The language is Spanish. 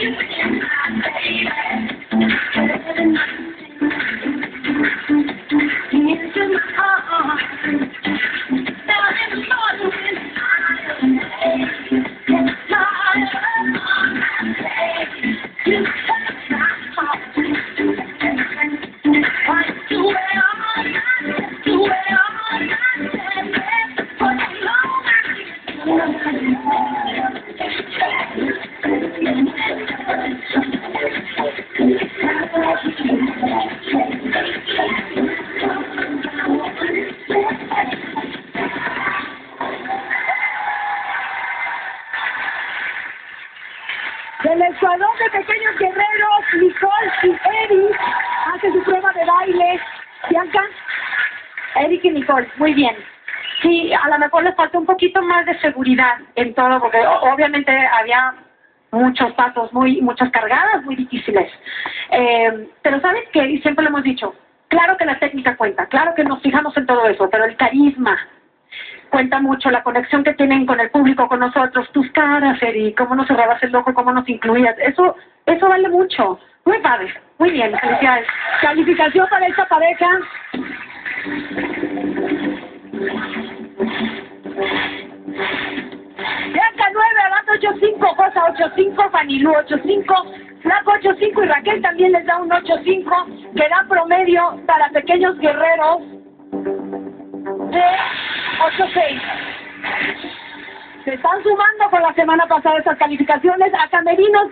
Thank you. Del escuadrón de pequeños guerreros, Nicole y Eric hace su prueba de baile. Bianca, Eric y Nicole, muy bien. Sí, a lo mejor les falta un poquito más de seguridad en todo, porque obviamente había muchos pasos, muy, muchas cargadas muy difíciles. Eh, pero sabes que, siempre lo hemos dicho, claro que la técnica cuenta, claro que nos fijamos en todo eso, pero el carisma, cuenta mucho la conexión que tienen con el público, con nosotros, tus caras, Eri, cómo nos cerrabas el ojo, cómo nos incluías. Eso, eso vale mucho. Muy padre. Muy bien, felicidades. Calificación para esta pareja. Blanca 9, Abato 8-5, Cosa 8-5, Fanilú 8-5, Flaco 8-5 y Raquel también les da un 8-5, que da promedio para pequeños guerreros de 8-6. Se están sumando con la semana pasada esas calificaciones a Camerinos.